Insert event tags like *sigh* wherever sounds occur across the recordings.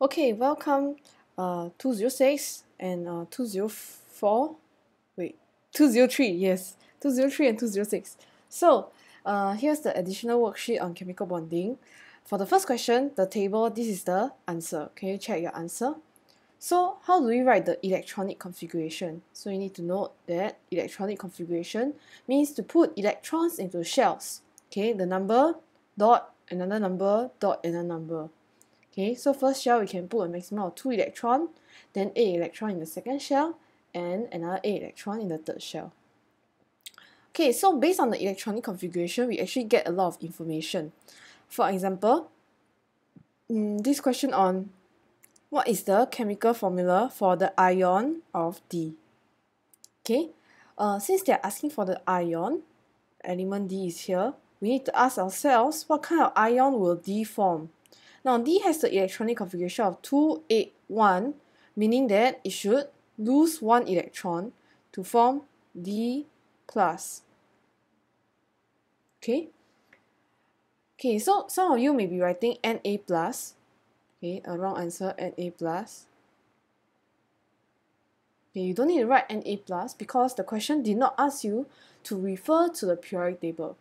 Okay, welcome uh 206 and uh 204. Wait, 203, yes. 203 and 206. So, uh here's the additional worksheet on chemical bonding. For the first question, the table, this is the answer. Can you check your answer? So, how do we write the electronic configuration? So, you need to note that electronic configuration means to put electrons into shells. Okay, the number, dot, another number, dot, another number. Okay, so first shell we can put a maximum of 2 electron, then A electron in the second shell, and another A electron in the third shell. Okay, so based on the electronic configuration, we actually get a lot of information. For example, mm, this question on what is the chemical formula for the ion of D? Okay, uh, since they're asking for the ion, element D is here, we need to ask ourselves what kind of ion will D form? Now D has the electronic configuration of 281, meaning that it should lose one electron to form D plus. Okay. Okay, so some of you may be writing Na plus. Okay, a wrong answer, Na plus. Okay, you don't need to write Na plus because the question did not ask you to refer to the periodic table.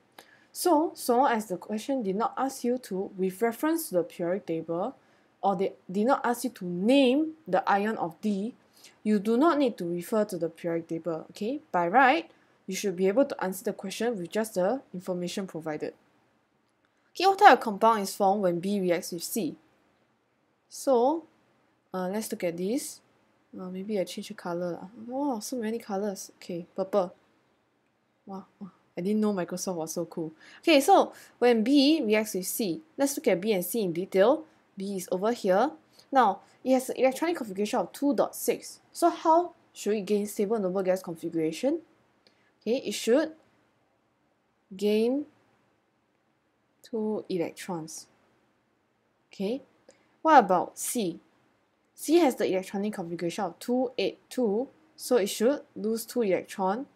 So, so long as the question did not ask you to, with reference to the periodic table, or they did not ask you to name the ion of D, you do not need to refer to the periodic table, okay? By right, you should be able to answer the question with just the information provided. Okay, what type of compound is formed when B reacts with C? So, uh, let's look at this. Uh, maybe I change the color. Wow, so many colors. Okay, purple. Wow, wow. I didn't know Microsoft was so cool. Okay, so when B reacts with C, let's look at B and C in detail. B is over here. Now, it has an electronic configuration of 2.6. So how should it gain stable noble gas configuration? Okay, it should gain two electrons. Okay, what about C? C has the electronic configuration of 282, so it should lose two electrons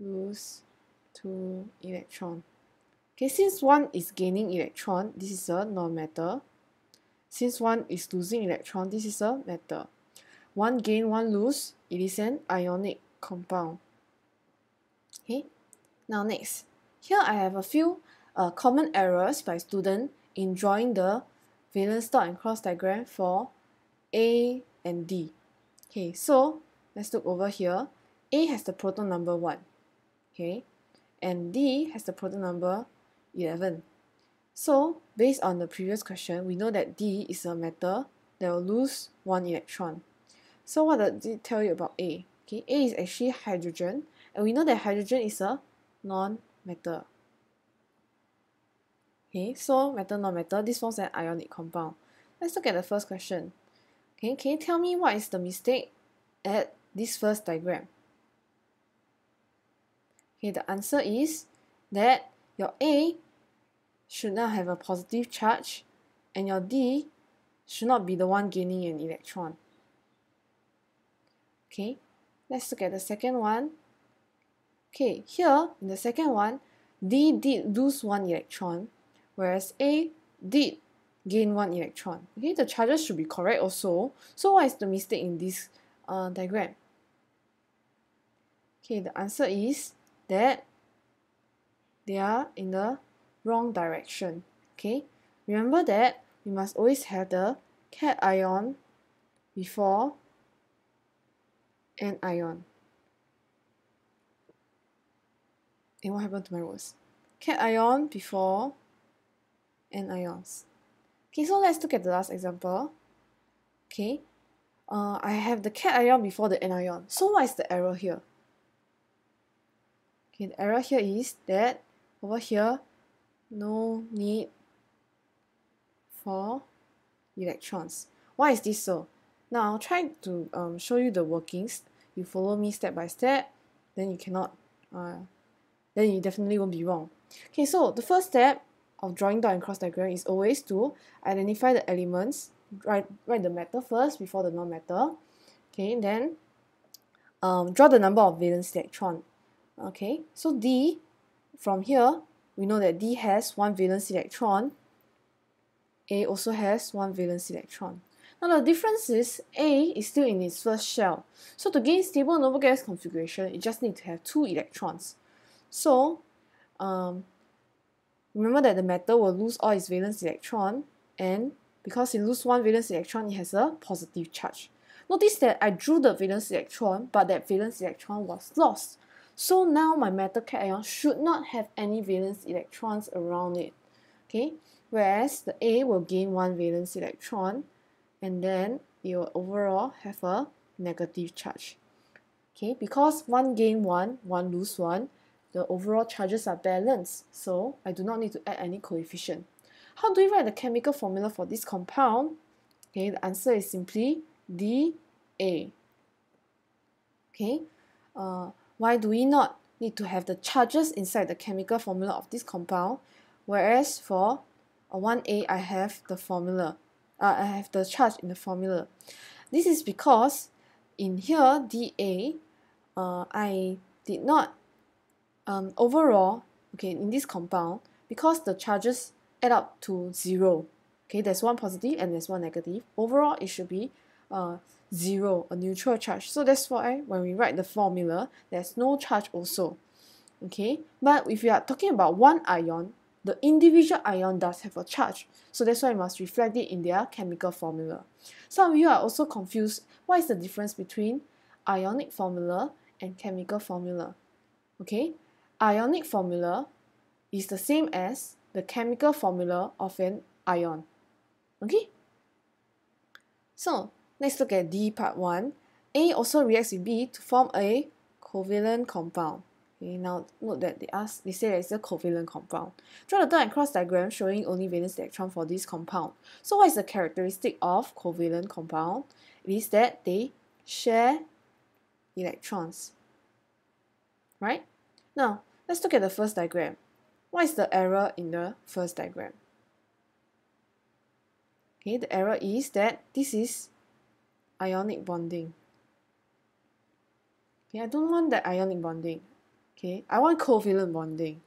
lose two electron. Okay, since one is gaining electron, this is a non-metal. Since one is losing electron, this is a metal. One gain, one lose, it is an ionic compound. Okay, now next. Here I have a few uh, common errors by student in drawing the valence dot and cross diagram for A and D. Okay, so let's look over here. A has the proton number 1 okay? And D has the proton number 11 so based on the previous question we know that D is a metal that will lose one electron. So what does it tell you about A? Okay A is actually hydrogen and we know that hydrogen is a non-metal. Okay so metal non-metal this forms an ionic compound. Let's look at the first question. Okay can you tell me what is the mistake at this first diagram Okay, the answer is that your A should not have a positive charge and your D should not be the one gaining an electron. Okay, let's look at the second one. Okay, here in the second one, D did lose one electron, whereas A did gain one electron. Okay, the charges should be correct also. So what is the mistake in this uh, diagram? Okay, the answer is that they are in the wrong direction. Okay, remember that we must always have the cation before anion. And what happened to my words? Cation before anions. Okay, so let's look at the last example. Okay, uh, I have the cation before the anion. So what is the error here? Okay, the error here is that over here, no need for electrons. Why is this so? Now I'll try to um, show you the workings. You follow me step by step, then you cannot, uh, then you definitely won't be wrong. Okay, so the first step of drawing dot and cross diagram is always to identify the elements, write, write the metal first before the non-metal. Okay, then um, draw the number of valence electron Okay, so D, from here, we know that D has one valence electron A also has one valence electron. Now the difference is A is still in its first shell. So to gain stable noble gas configuration, it just need to have two electrons. So um, remember that the metal will lose all its valence electron and because it loses one valence electron, it has a positive charge. Notice that I drew the valence electron, but that valence electron was lost. So now my metal cation should not have any valence electrons around it. Okay, whereas the A will gain one valence electron and then it will overall have a negative charge. Okay, because one gain one, one lose one, the overall charges are balanced, so I do not need to add any coefficient. How do we write the chemical formula for this compound? Okay, the answer is simply DA. Okay, uh, why do we not need to have the charges inside the chemical formula of this compound? Whereas for a 1A, I have the formula. Uh, I have the charge in the formula. This is because in here, DA, uh, I did not, um, overall, okay, in this compound, because the charges add up to zero. Okay, there's one positive and there's one negative. Overall, it should be uh, zero, a neutral charge. So that's why when we write the formula, there's no charge also. Okay, but if we are talking about one ion, the individual ion does have a charge. So that's why we must reflect it in their chemical formula. Some of you are also confused. What is the difference between ionic formula and chemical formula? Okay, ionic formula is the same as the chemical formula of an ion. Okay? So, let's look at D part 1. A also reacts with B to form a covalent compound. Okay, now note that they ask, they say that it's a covalent compound. Draw the dot and cross diagram showing only valence electron for this compound. So what is the characteristic of covalent compound? It is that they share electrons. Right? Now, let's look at the first diagram. What is the error in the first diagram? Okay, the error is that this is ionic bonding. Okay, I don't want that ionic bonding. Okay, I want covalent bonding.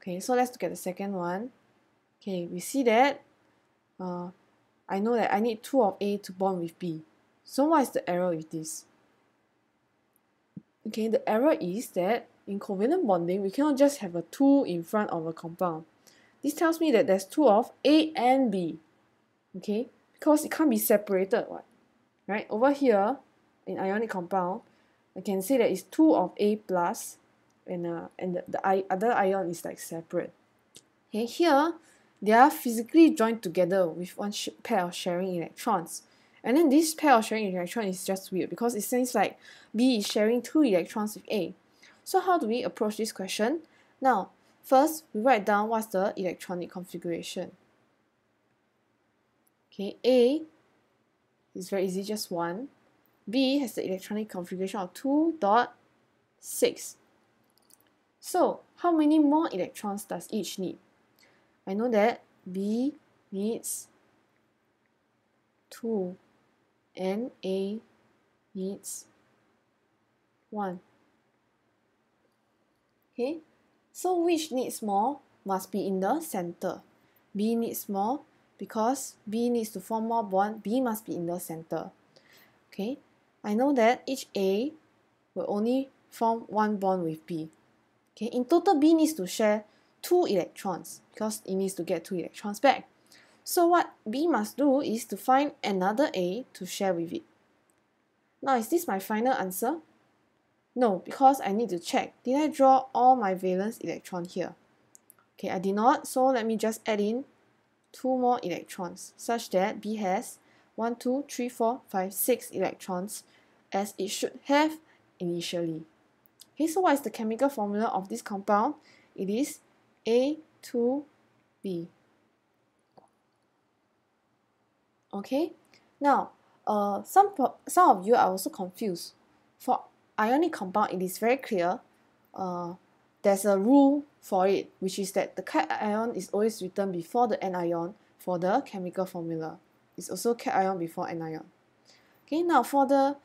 Okay, so let's look at the second one. Okay, we see that uh, I know that I need 2 of A to bond with B. So what is the error with this? Okay, the error is that in covalent bonding, we cannot just have a 2 in front of a compound. This tells me that there's 2 of A and B. Okay, because it can't be separated, what? Right, over here, in ionic compound, I can say that it's 2 of A plus, and, uh, and the, the I, other ion is like separate. Okay, here, they are physically joined together with one pair of sharing electrons. And then this pair of sharing electron is just weird because it seems like B is sharing two electrons with A. So how do we approach this question? Now, first, we write down what's the electronic configuration. Okay, A is very easy, just 1. B has the electronic configuration of 2 dot 6. So, how many more electrons does each need? I know that B needs 2 and A needs 1. Okay, so which needs more must be in the center. B needs more because B needs to form more bond, B must be in the center. Okay, I know that each A will only form one bond with B. Okay, in total B needs to share two electrons because it needs to get two electrons back. So what B must do is to find another A to share with it. Now is this my final answer? No, because I need to check. Did I draw all my valence electron here? Okay, I did not, so let me just add in two more electrons, such that B has 1, 2, 3, 4, 5, 6 electrons, as it should have initially. Okay, so what is the chemical formula of this compound? It is A2B. Okay, now, uh, some, some of you are also confused. For ionic compound, it is very clear. Uh, there's a rule for it, which is that the cation is always written before the anion for the chemical formula. It's also cation before anion. Okay, now for the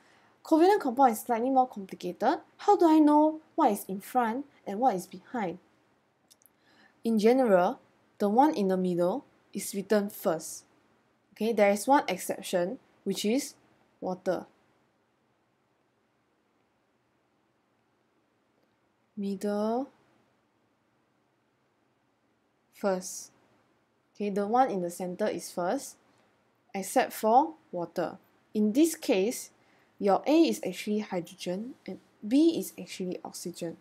covalent compound is slightly more complicated. How do I know what is in front and what is behind? In general, the one in the middle is written first. Okay, there is one exception, which is water. Middle first. Okay, the one in the center is first, except for water. In this case, your A is actually hydrogen and B is actually oxygen.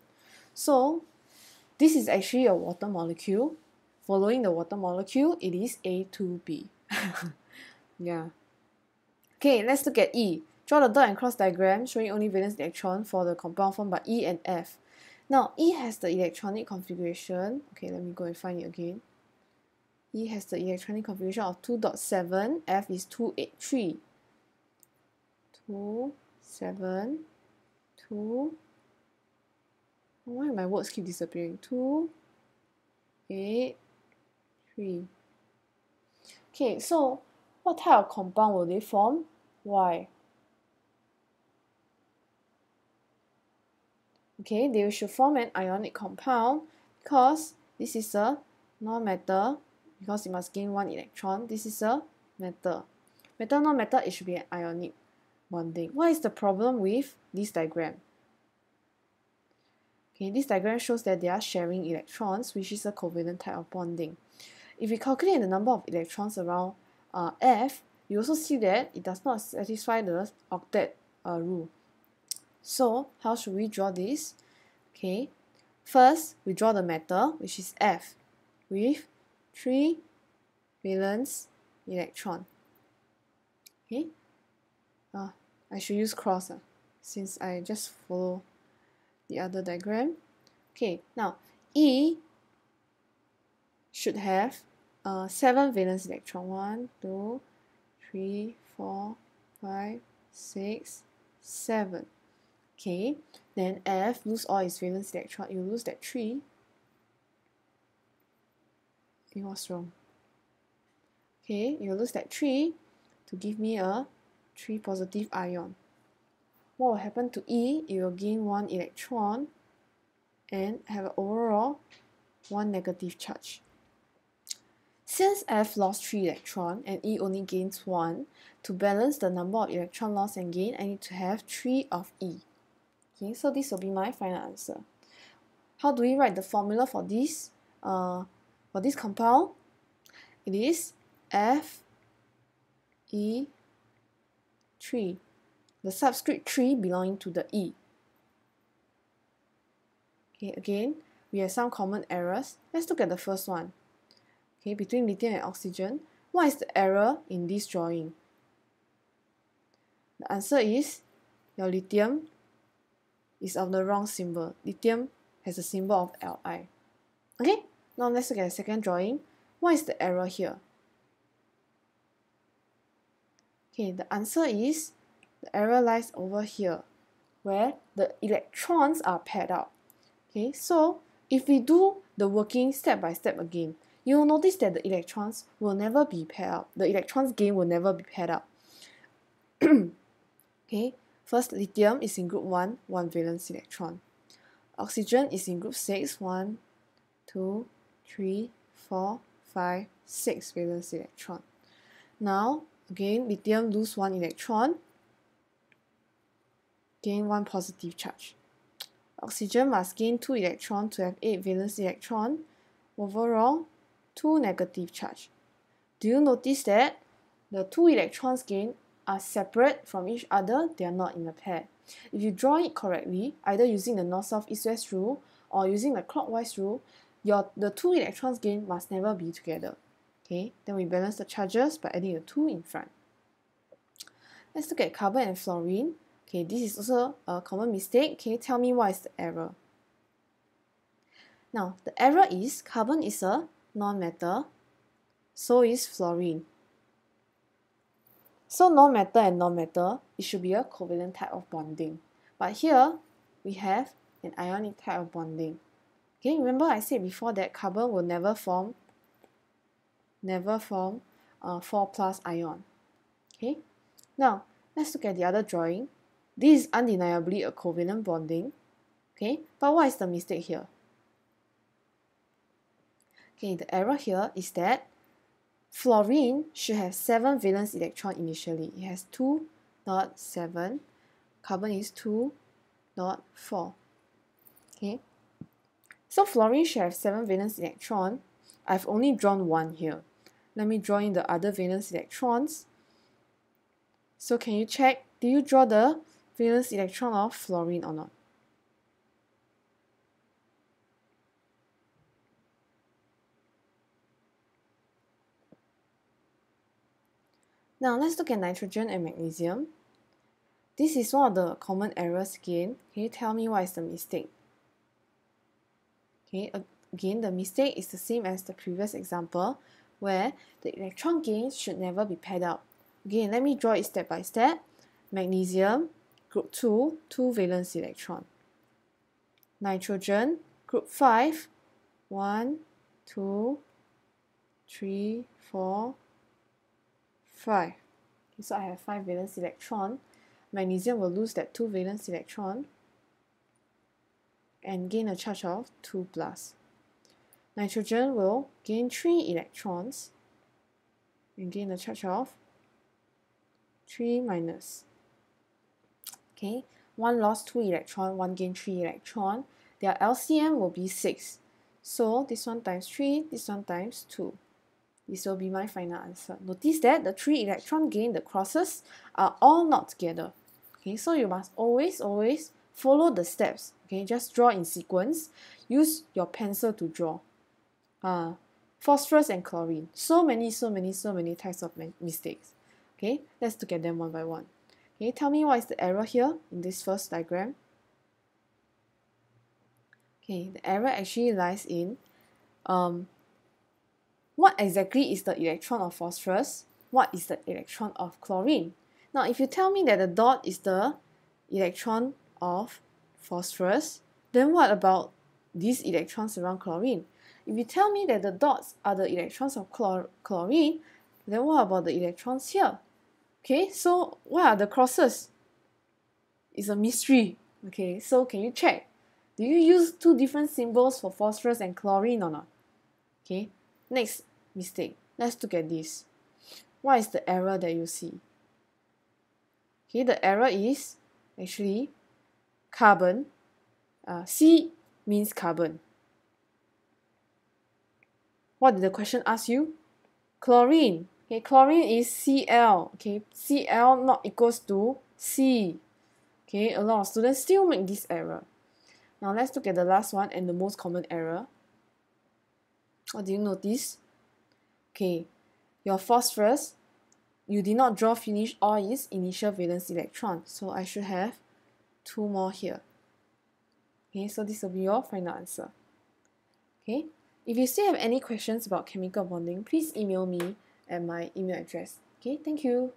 So, this is actually a water molecule. Following the water molecule, it is A2B. *laughs* yeah. Okay, let's look at E. Draw the dot and cross diagram showing only valence electron for the compound formed by E and F. Now, E has the electronic configuration. Okay, let me go and find it again. E has the electronic configuration of 2.7, F is 283. 2, 7, 2, why my words keep disappearing? 2, 8, 3. Okay, so what type of compound will they form? Why? Okay, they should form an ionic compound because this is a non-metal because it must gain one electron. This is a metal. Metal, non-metal, it should be an ionic bonding. What is the problem with this diagram? Okay, this diagram shows that they are sharing electrons, which is a covalent type of bonding. If we calculate the number of electrons around uh, F, you also see that it does not satisfy the octet uh, rule. So, how should we draw this? Okay, first we draw the metal, which is F, with 3 valence electron. Okay, uh, I should use cross uh, since I just follow the other diagram. Okay, now E should have uh, 7 valence electron. 1, 2, 3, 4, 5, 6, 7. Okay, then F lose all its valence electron. You lose that 3 it was wrong. Okay, you lose that 3 to give me a 3 positive ion. What will happen to E? It will gain 1 electron and have an overall 1 negative charge. Since F lost 3 electron and E only gains 1, to balance the number of electron loss and gain, I need to have 3 of E. Okay, so this will be my final answer. How do we write the formula for this? Uh, for this compound, it is F E 3, the subscript 3 belonging to the E. Okay, again, we have some common errors. Let's look at the first one. Okay, between lithium and oxygen, what is the error in this drawing? The answer is your lithium is of the wrong symbol. Lithium has a symbol of Li. Okay, now let's look at the second drawing. What is the error here? Okay, the answer is the error lies over here where the electrons are paired up. Okay, so if we do the working step by step again, you will notice that the electrons will never be paired up. The electrons gain will never be paired up. *clears throat* okay, first lithium is in group 1, 1 valence electron. Oxygen is in group 6, 1, 2, 3, 4, 5, 6 valence electron. Now, again, lithium lose 1 electron, gain 1 positive charge. Oxygen must gain 2 electrons to have 8 valence electron. Overall, 2 negative charge. Do you notice that the 2 electrons gained are separate from each other? They are not in a pair. If you draw it correctly, either using the north-south-east-west rule or using the clockwise rule, your the two electrons gained must never be together. Okay, then we balance the charges by adding a 2 in front. Let's look at carbon and fluorine. Okay, this is also a common mistake. Can you tell me what is the error? Now, the error is carbon is a non-metal, so is fluorine. So non-metal and non-metal, it should be a covalent type of bonding. But here, we have an ionic type of bonding. Okay, remember I said before that carbon will never form, never form a 4 plus ion. Okay, now let's look at the other drawing. This is undeniably a covalent bonding. Okay, but what is the mistake here? Okay, the error here is that fluorine should have 7 valence electron initially. It has 2 not 7. Carbon is 2 not 4. Okay. So fluorine should have 7 valence electron. I've only drawn one here. Let me draw in the other valence electrons. So can you check, do you draw the valence electron of fluorine or not? Now let's look at nitrogen and magnesium. This is one of the common errors again. Can you tell me what is the mistake? Okay, again the mistake is the same as the previous example where the electron gains should never be paired up. Again, let me draw it step by step. Magnesium, group 2, 2 valence electron. Nitrogen, group 5, 1, 2, 3, 4, 5. So I have 5 valence electron. Magnesium will lose that 2 valence electron and gain a charge of 2 plus. Nitrogen will gain 3 electrons and gain a charge of 3 minus. Okay, one lost 2 electron, one gain 3 electron. Their LCM will be 6. So this one times 3, this one times 2. This will be my final answer. Notice that the three electron gain, the crosses, are all not together. Okay, so you must always, always follow the steps. Okay, just draw in sequence. Use your pencil to draw. Uh, phosphorus and chlorine. So many, so many, so many types of mistakes. Okay, let's look at them one by one. Okay, tell me what is the error here in this first diagram. Okay, the error actually lies in um, what exactly is the electron of phosphorus? What is the electron of chlorine? Now, if you tell me that the dot is the electron of phosphorus, then what about these electrons around chlorine? If you tell me that the dots are the electrons of chlor chlorine, then what about the electrons here? Okay, so what are the crosses? It's a mystery. Okay, so can you check? Do you use two different symbols for phosphorus and chlorine or not? Okay, next mistake. Let's look at this. What is the error that you see? Okay, the error is actually carbon. Uh, C means carbon. What did the question ask you? Chlorine. Okay, chlorine is Cl. Okay, Cl not equals to C. Okay, a lot of students still make this error. Now let's look at the last one and the most common error. What do you notice? Okay, your phosphorus, you did not draw finish all its initial valence electron. So I should have two more here. Okay, so this will be your final answer. Okay, if you still have any questions about chemical bonding, please email me at my email address. Okay, thank you.